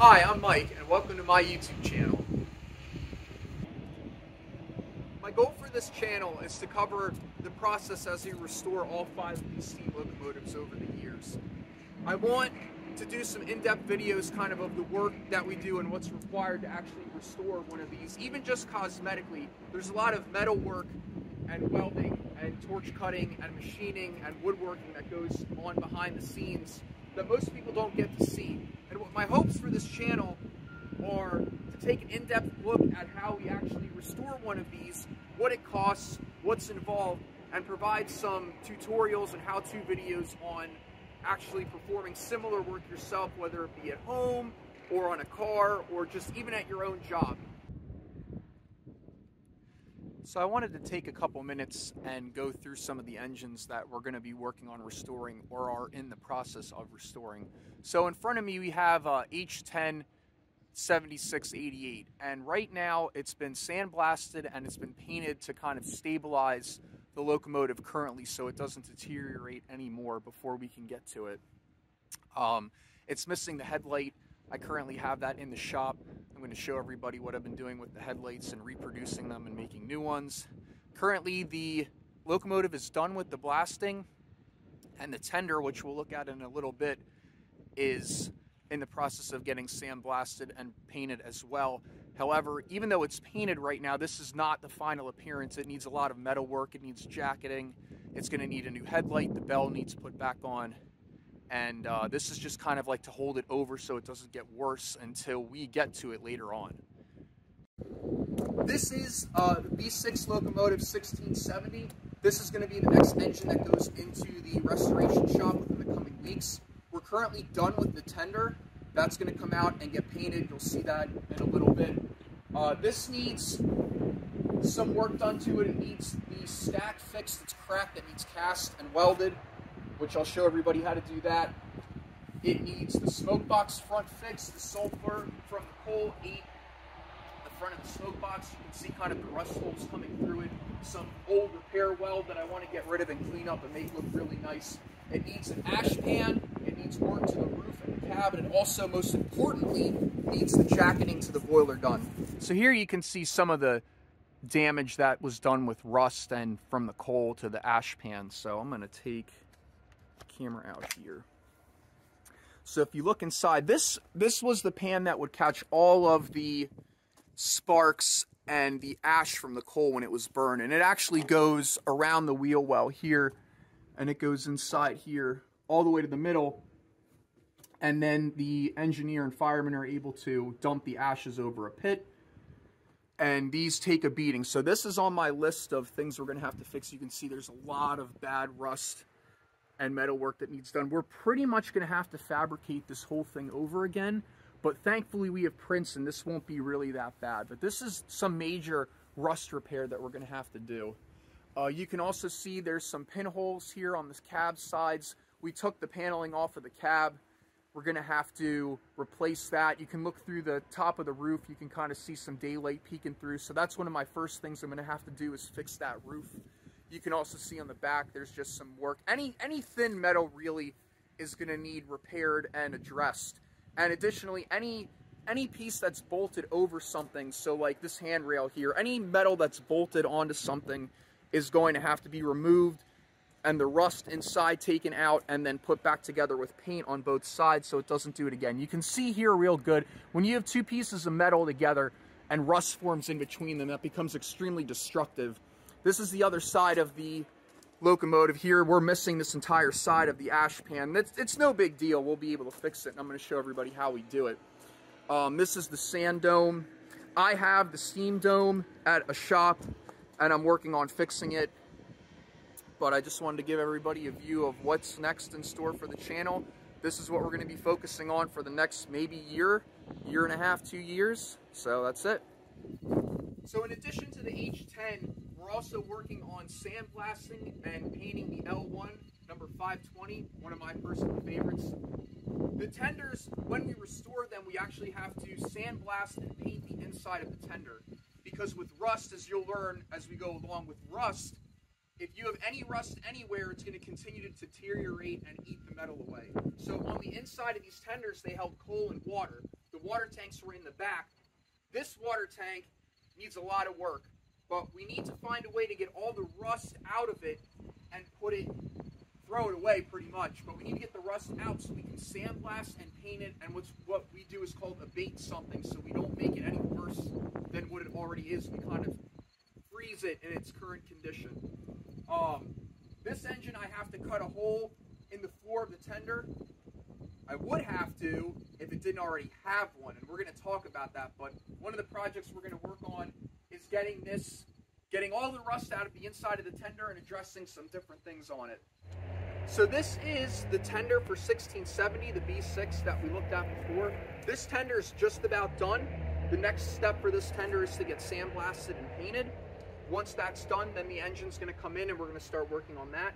Hi, I'm Mike, and welcome to my YouTube channel. My goal for this channel is to cover the process as we restore all five of these steam locomotives over the years. I want to do some in-depth videos kind of of the work that we do and what's required to actually restore one of these, even just cosmetically. There's a lot of metal work and welding and torch cutting and machining and woodworking that goes on behind the scenes that most people don't get to see. And what my hopes for this channel are to take an in-depth look at how we actually restore one of these, what it costs, what's involved, and provide some tutorials and how-to videos on actually performing similar work yourself, whether it be at home or on a car or just even at your own job. So I wanted to take a couple minutes and go through some of the engines that we're going to be working on restoring or are in the process of restoring. So in front of me we have a H10 7688 and right now it's been sandblasted and it's been painted to kind of stabilize the locomotive currently so it doesn't deteriorate anymore before we can get to it. Um, it's missing the headlight. I currently have that in the shop. I'm going to show everybody what I've been doing with the headlights and reproducing them and making new ones. Currently, the locomotive is done with the blasting, and the tender, which we'll look at in a little bit, is in the process of getting sandblasted and painted as well. However, even though it's painted right now, this is not the final appearance. It needs a lot of metal work, it needs jacketing, it's going to need a new headlight, the bell needs put back on, and uh, this is just kind of like to hold it over so it doesn't get worse until we get to it later on. This is uh, the B6 locomotive 1670. This is going to be the next engine that goes into the restoration shop within the coming weeks. We're currently done with the tender. That's going to come out and get painted. You'll see that in a little bit. Uh, this needs some work done to it. It needs the stack fixed. It's cracked. It needs cast and welded which I'll show everybody how to do that. It needs the smoke box front fix, the sulfur from the coal ate the front of the smoke box. You can see kind of the rust holes coming through it. Some old repair weld that I want to get rid of and clean up and make look really nice. It needs an ash pan. It needs work to the roof and the cab, and it also, most importantly, needs the jacketing to the boiler done. So here you can see some of the damage that was done with rust and from the coal to the ash pan. So I'm going to take camera out here. So if you look inside, this this was the pan that would catch all of the sparks and the ash from the coal when it was burned. And it actually goes around the wheel well here, and it goes inside here all the way to the middle. And then the engineer and firemen are able to dump the ashes over a pit. And these take a beating. So this is on my list of things we're going to have to fix. You can see there's a lot of bad rust and metal work that needs done. We're pretty much going to have to fabricate this whole thing over again, but thankfully we have prints and this won't be really that bad. But this is some major rust repair that we're going to have to do. Uh, you can also see there's some pinholes here on this cab sides. We took the paneling off of the cab. We're going to have to replace that. You can look through the top of the roof. You can kind of see some daylight peeking through. So that's one of my first things I'm going to have to do is fix that roof. You can also see on the back there's just some work. Any, any thin metal really is going to need repaired and addressed. And additionally, any any piece that's bolted over something, so like this handrail here, any metal that's bolted onto something is going to have to be removed and the rust inside taken out and then put back together with paint on both sides so it doesn't do it again. You can see here real good, when you have two pieces of metal together and rust forms in between them, that becomes extremely destructive this is the other side of the locomotive here. We're missing this entire side of the ash pan. It's, it's no big deal. We'll be able to fix it, and I'm going to show everybody how we do it. Um, this is the sand dome. I have the steam dome at a shop, and I'm working on fixing it. But I just wanted to give everybody a view of what's next in store for the channel. This is what we're going to be focusing on for the next maybe year, year and a half, two years. So that's it. So in addition to the H10, we're also working on sandblasting and painting the L1 number 520, one of my personal favorites. The tenders, when we restore them, we actually have to sandblast and paint the inside of the tender. Because with rust, as you'll learn as we go along with rust, if you have any rust anywhere, it's going to continue to deteriorate and eat the metal away. So on the inside of these tenders, they held coal and water. The water tanks were in the back. This water tank needs a lot of work, but we need to find a way to get all the rust out of it and put it, throw it away pretty much. But we need to get the rust out so we can sandblast and paint it. And what's what we do is called abate something, so we don't make it any worse than what it already is. We kind of freeze it in its current condition. Um, this engine, I have to cut a hole in the floor of the tender. I would have to if it didn't already have one, and we're going to talk about that. But one of the projects we're going to work on is getting this, getting all the rust out of the inside of the tender and addressing some different things on it. So this is the tender for 1670, the B6 that we looked at before. This tender is just about done. The next step for this tender is to get sandblasted and painted. Once that's done, then the engine's gonna come in and we're gonna start working on that.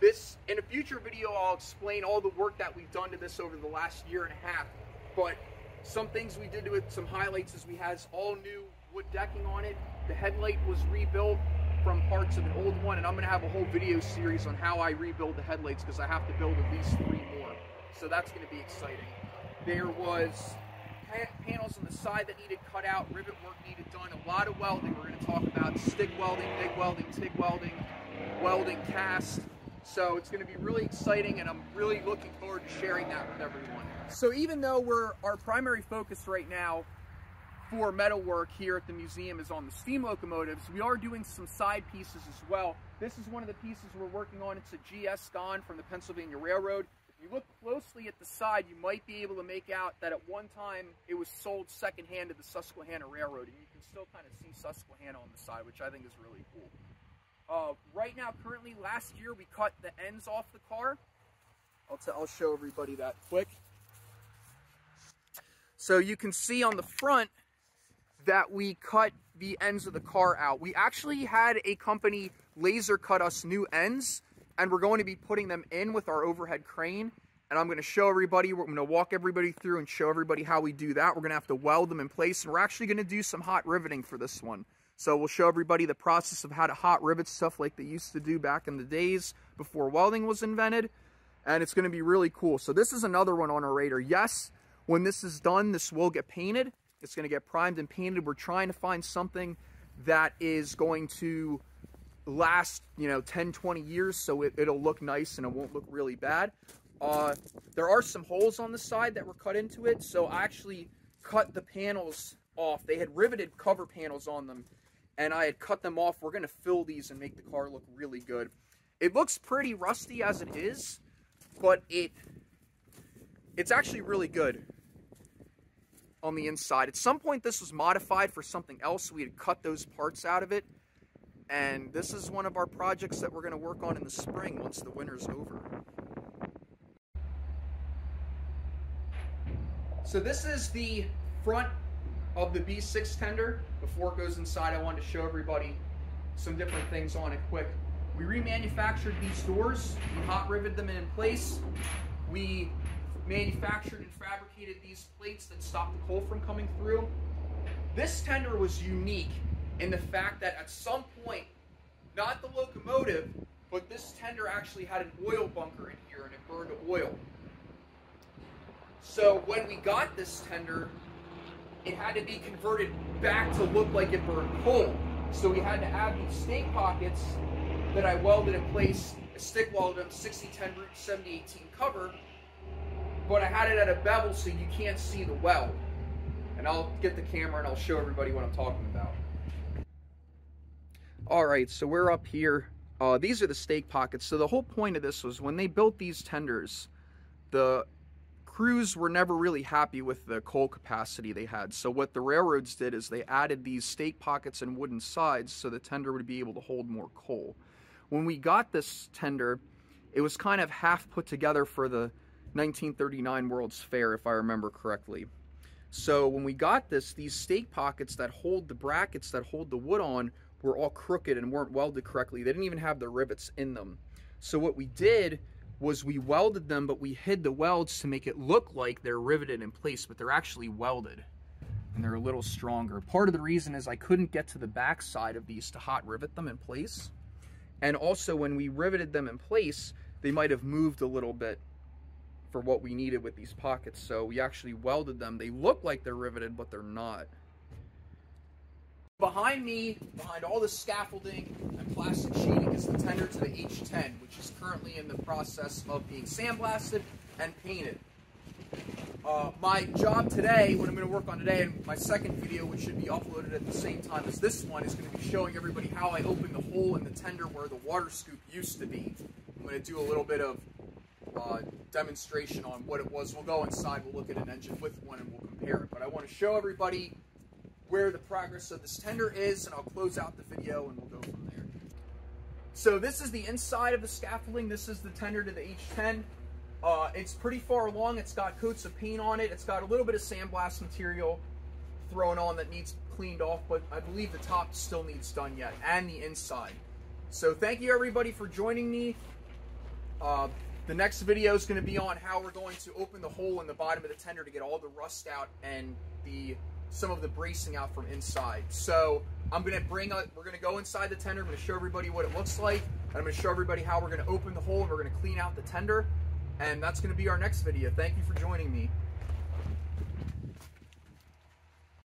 This, in a future video, I'll explain all the work that we've done to this over the last year and a half. But some things we did to it, some highlights is we has all new wood decking on it. The headlight was rebuilt from parts of an old one, and I'm gonna have a whole video series on how I rebuild the headlights because I have to build at least three more. So that's gonna be exciting. There was panels on the side that needed cut out, rivet work needed done, a lot of welding. We're going to talk about stick welding, MIG welding, TIG welding, welding cast. So it's going to be really exciting and I'm really looking forward to sharing that with everyone. So even though we're our primary focus right now for metal work here at the museum is on the steam locomotives, we are doing some side pieces as well. This is one of the pieces we're working on. It's a GS gon from the Pennsylvania Railroad If you look closely at the side, you might be able to make out that at one time it was sold secondhand to the Susquehanna Railroad, and you can still kind of see Susquehanna on the side, which I think is really cool. Uh, right now, currently, last year we cut the ends off the car. I'll, I'll show everybody that quick. So you can see on the front that we cut the ends of the car out. We actually had a company laser cut us new ends and we're going to be putting them in with our overhead crane. And I'm going to show everybody, we're going to walk everybody through and show everybody how we do that. We're going to have to weld them in place, and we're actually going to do some hot riveting for this one. So we'll show everybody the process of how to hot rivet stuff like they used to do back in the days before welding was invented. And it's going to be really cool. So this is another one on our radar. Yes, when this is done, this will get painted. It's going to get primed and painted. We're trying to find something that is going to last, you know, 10, 20 years, so it, will look nice and it won't look really bad. Uh, there are some holes on the side that were cut into it, so I actually cut the panels off. They had riveted cover panels on them, and I had cut them off. We're going to fill these and make the car look really good. It looks pretty rusty as it is, but it it's actually really good on the inside. At some point, this was modified for something else. We had cut those parts out of it and this is one of our projects that we're going to work on in the spring once the winter's over. So this is the front of the B6 tender. Before it goes inside, I wanted to show everybody some different things on it quick. We remanufactured these doors. We hot riveted them in place. We manufactured and fabricated these plates that stop the coal from coming through. This tender was unique in the fact that at some point, not the locomotive, but this tender actually had an oil bunker in here and it burned oil. So when we got this tender, it had to be converted back to look like it burned coal. So we had to add these stake pockets that I welded in place, a stick welded on 6010 root 7018 cover, but I had it at a bevel so you can't see the weld. And I'll get the camera and I'll show everybody what I'm talking about. All right, so we're up here. Uh, these are the stake pockets. So the whole point of this was when they built these tenders, the crews were never really happy with the coal capacity they had. So what the railroads did is they added these stake pockets and wooden sides so the tender would be able to hold more coal. When we got this tender, it was kind of half put together for the 1939 World's Fair, if I remember correctly. So when we got this, these stake pockets that hold the brackets that hold the wood on were all crooked and weren't welded correctly. They didn't even have the rivets in them. So what we did was we welded them, but we hid the welds to make it look like they're riveted in place, but they're actually welded and they're a little stronger. Part of the reason is I couldn't get to the back side of these to hot rivet them in place. And also when we riveted them in place, they might have moved a little bit for what we needed with these pockets. So we actually welded them. They look like they're riveted, but they're not. Behind me, behind all the scaffolding and plastic sheeting is the tender to the H10, which is currently in the process of being sandblasted and painted. Uh, my job today, what I'm going to work on today, and my second video, which should be uploaded at the same time as this one, is going to be showing everybody how I open the hole in the tender where the water scoop used to be. I'm going to do a little bit of uh, demonstration on what it was. We'll go inside, we'll look at an engine with one, and we'll compare it. But I want to show everybody where the progress of this tender is, and I'll close out the video, and we'll go from there. So this is the inside of the scaffolding. This is the tender to the H10. Uh, it's pretty far along. It's got coats of paint on it. It's got a little bit of sandblast material thrown on that needs cleaned off, but I believe the top still needs done yet, and the inside. So thank you everybody for joining me. Uh, the next video is going to be on how we're going to open the hole in the bottom of the tender to get all the rust out and the some of the bracing out from inside. So I'm to bring a, we're to go inside the tender. I'm to show everybody what it looks like. And I'm to show everybody how we're to open the hole and we're to clean out the tender. And that's to be our next video. Thank you for joining me.